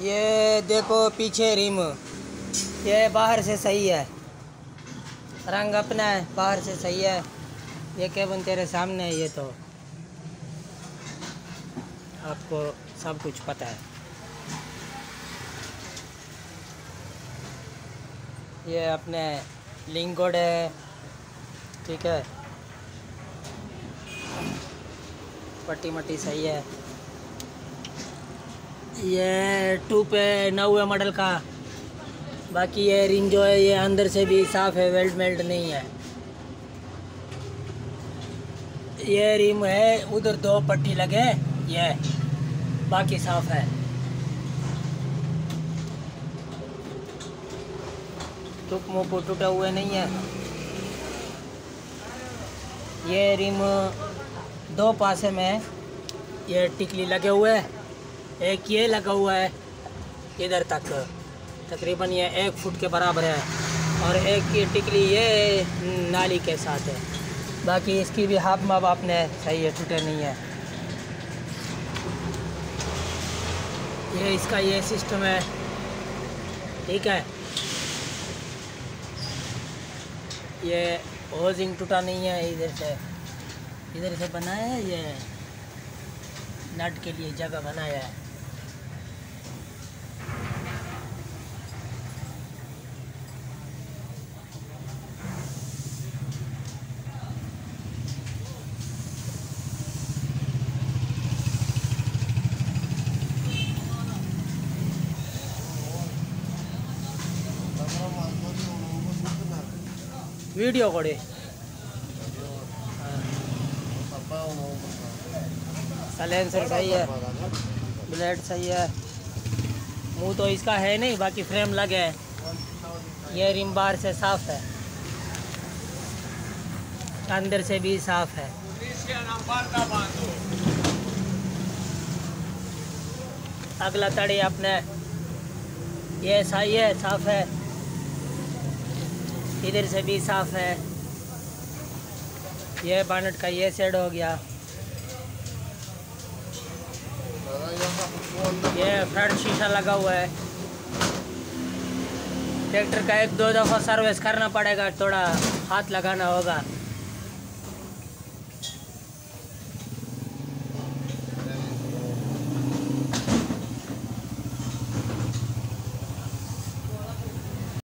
ये देखो पीछे रिम। ये बाहर से सही है। रंग अपना है, बाहर से सही है। ये केबन तेरे सामने है, ये तो। आपको सब कुछ पता है। ये अपने लिंगोड है, ठीक है। पट्टी मट्टी सही है। ये टू पे नवे मॉडल का। बाकी ये रिंग जो है, ये अंदर से भी साफ़ है वेल्ट मेल्ट नहीं है। ये रिम है, उधर दो पट्टी लगे, ये बाकी साफ़ है। टुक मोपो टूटा हुए नहीं है। ये रिम दो पासे में ये टिकली लगे हुए हैं। एक ये लगा हुआ है, इधर तक। तकरीबन ये एक फुट के बराबर है और एक की टिकली ये नाली के साथ है। बाकी इसकी भी हाफ़ माप आपने सही है, टूटे नहीं है। ये इसका ये सिस्टम है। ठीक है। ये होजिंग टूटा नहीं है, इधर से इधर से बनाया है ये। नट के लिए जगह बनाया है। वीडियो कोड़े। सलेंसर सही है। ब्लेड सही है। मुँह तो इसका है नहीं, बाकी फ्रेम लगे है। ये रिम बाहर से साफ़ है। अंदर से भी साफ़ है। अगला तड़ी अपने। ये सही है, साफ़ है। इधर से भी साफ़ है। ये बानट का ये सेड हो गया। ये फ्रंट शीशा लगा हुआ है। ट्रैक्टर का एक दो दफ़ा सर्विस करना पड़ेगा, थोड़ा हाथ लगाना होगा।